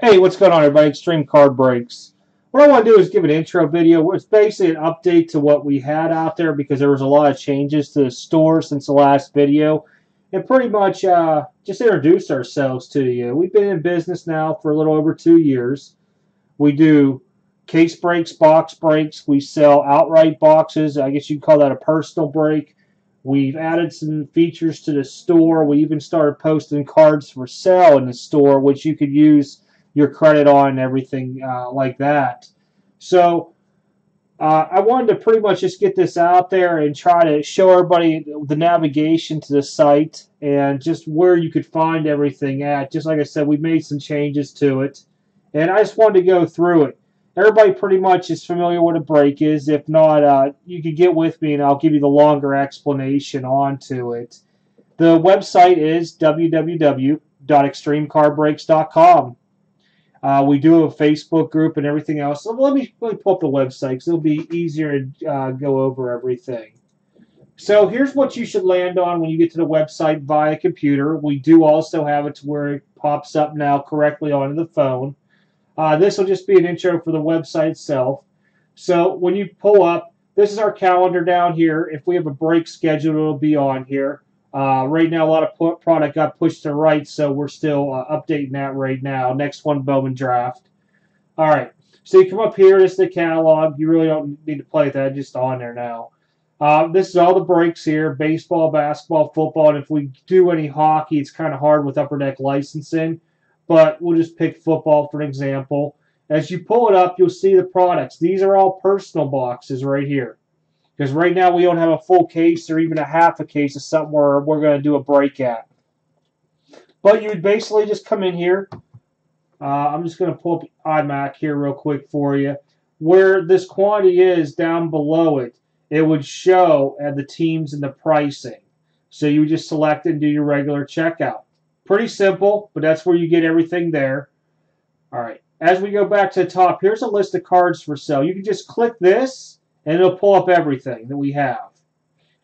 Hey, what's going on, everybody? Extreme Card Breaks. What I want to do is give an intro video. It's basically an update to what we had out there because there was a lot of changes to the store since the last video. And pretty much uh, just introduce ourselves to you. We've been in business now for a little over two years. We do case breaks, box breaks. We sell outright boxes. I guess you'd call that a personal break. We've added some features to the store. We even started posting cards for sale in the store, which you could use your credit on everything uh, like that. So uh, I wanted to pretty much just get this out there and try to show everybody the navigation to the site and just where you could find everything at. Just like I said, we made some changes to it. And I just wanted to go through it. Everybody pretty much is familiar what a break is. If not, uh, you can get with me and I'll give you the longer explanation onto it. The website is www.extremecardbreaks.com. Uh, we do have a Facebook group and everything else. So let me, let me pull up the website because it'll be easier to uh, go over everything. So here's what you should land on when you get to the website via computer. We do also have it to where it pops up now correctly onto the phone. Uh, this will just be an intro for the website itself. So when you pull up, this is our calendar down here. If we have a break scheduled, it'll be on here. Uh, right now, a lot of product got pushed to right, so we're still uh, updating that right now. Next one, Bowman Draft. All right, so you come up here. This is the catalog. You really don't need to play that. Just on there now. Uh, this is all the breaks here: baseball, basketball, football, and if we do any hockey, it's kind of hard with Upper Deck licensing. But we'll just pick football for an example. As you pull it up, you'll see the products. These are all personal boxes right here. Because right now we don't have a full case or even a half a case of something where we're going to do a break at. But you would basically just come in here. Uh, I'm just going to pull up iMac here real quick for you. Where this quantity is down below it, it would show at the teams and the pricing. So you would just select and do your regular checkout. Pretty simple, but that's where you get everything there. All right. As we go back to the top, here's a list of cards for sale. You can just click this and it'll pull up everything that we have.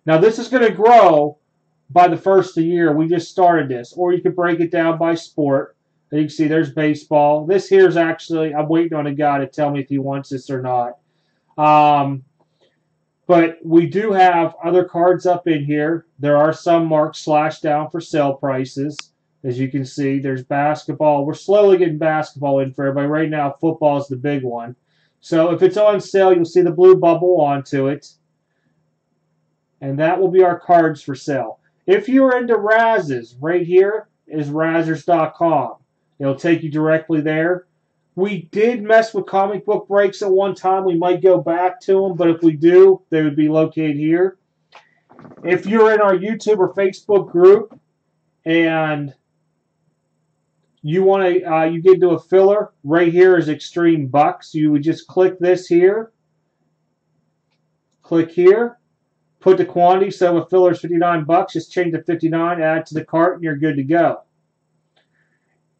Now this is going to grow by the first of the year. We just started this. Or you could break it down by sport. And you can see there's baseball. This here is actually, I'm waiting on a guy to tell me if he wants this or not. Um, but we do have other cards up in here. There are some marked slash down for sale prices. As you can see, there's basketball. We're slowly getting basketball in for everybody. Right now, football is the big one. So if it's on sale, you'll see the blue bubble onto it. And that will be our cards for sale. If you're into Razzes, right here is Razzers.com. It'll take you directly there. We did mess with comic book breaks at one time. We might go back to them, but if we do, they would be located here. If you're in our YouTube or Facebook group and you want to, uh, you get into a filler. Right here is Extreme Bucks. You would just click this here. Click here. Put the quantity. So if filler is 59 bucks, just change to 59, add to the cart, and you're good to go.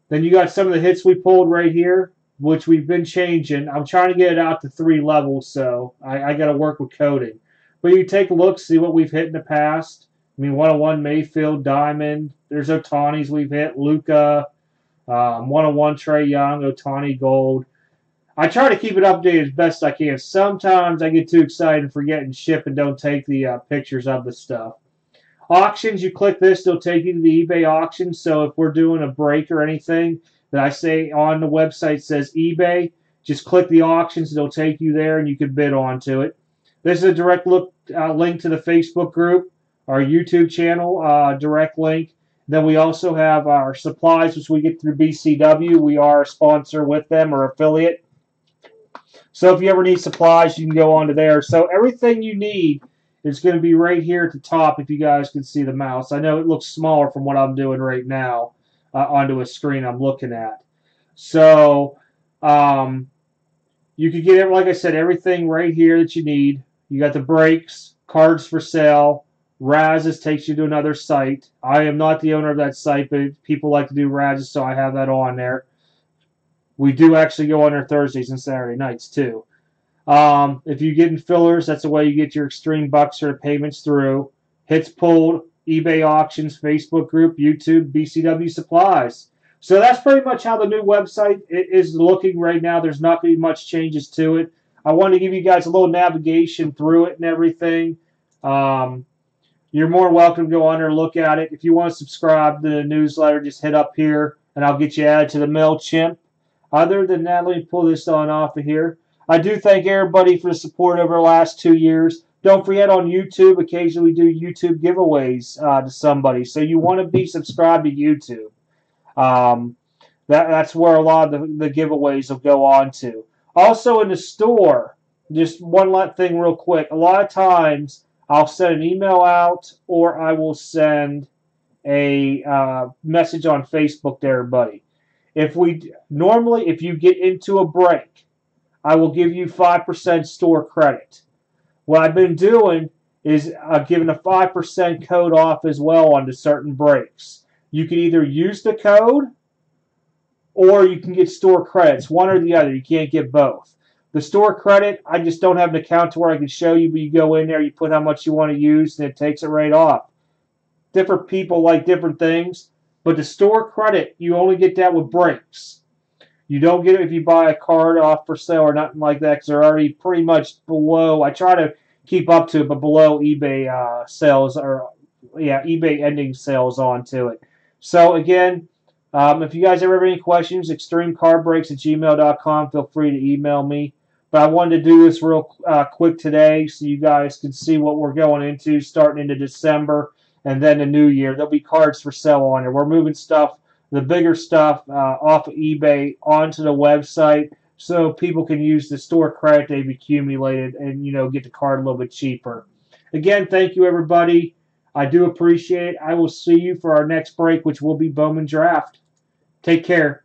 Then you got some of the hits we pulled right here, which we've been changing. I'm trying to get it out to three levels, so I, I got to work with coding. But you take a look, see what we've hit in the past. I mean, 101 Mayfield, Diamond. There's Ohtani's we've hit, Luka, um, 101 Trae Young, Ohtani Gold. I try to keep it updated as best I can. Sometimes I get too excited and forget and ship and don't take the uh, pictures of the stuff. Auctions, you click this, they'll take you to the eBay auction. So if we're doing a break or anything that I say on the website says eBay, just click the auctions, it'll take you there and you can bid onto it. This is a direct look uh, link to the Facebook group, our YouTube channel, uh, direct link. Then we also have our supplies, which we get through BCW. We are a sponsor with them or affiliate. So if you ever need supplies, you can go onto there. So everything you need is going to be right here at the top if you guys can see the mouse. I know it looks smaller from what I'm doing right now uh, onto a screen I'm looking at. So um, you can get, it, like I said, everything right here that you need. You got the breaks, cards for sale, Razzes takes you to another site. I am not the owner of that site, but people like to do Razzes, so I have that on there. We do actually go on there Thursdays and Saturday nights, too. Um, if you get in fillers, that's the way you get your extreme bucks or payments through. Hits pulled, eBay auctions, Facebook group, YouTube, BCW supplies. So that's pretty much how the new website is looking right now. There's not going to be much changes to it. I want to give you guys a little navigation through it and everything. Um, you're more welcome to go there and look at it. If you want to subscribe to the newsletter, just hit up here and I'll get you added to the MailChimp. Other than that, let me pull this on off of here. I do thank everybody for the support over the last two years. Don't forget on YouTube, occasionally do YouTube giveaways uh, to somebody. So you want to be subscribed to YouTube. Um, that, that's where a lot of the, the giveaways will go on to. Also in the store, just one thing real quick. A lot of times I'll send an email out or I will send a uh, message on Facebook to everybody. If we normally, if you get into a break, I will give you 5% store credit. What I've been doing is uh, giving a 5% code off as well onto certain breaks. You can either use the code or you can get store credits, one or the other. You can't get both. The store credit, I just don't have an account to where I can show you, but you go in there, you put how much you want to use, and it takes it right off. Different people like different things, but the store credit, you only get that with breaks. You don't get it if you buy a card off for sale or nothing like that because they're already pretty much below. I try to keep up to it, but below eBay uh, sales or yeah, eBay ending sales onto it. So again, um, if you guys ever have any questions, extremecardbreaks at gmail.com. Feel free to email me. But I wanted to do this real uh, quick today so you guys can see what we're going into starting into December and then the new year. There'll be cards for sale on there. We're moving stuff, the bigger stuff, uh, off of eBay onto the website so people can use the store credit they've accumulated and, you know, get the card a little bit cheaper. Again, thank you, everybody. I do appreciate it. I will see you for our next break, which will be Bowman Draft. Take care.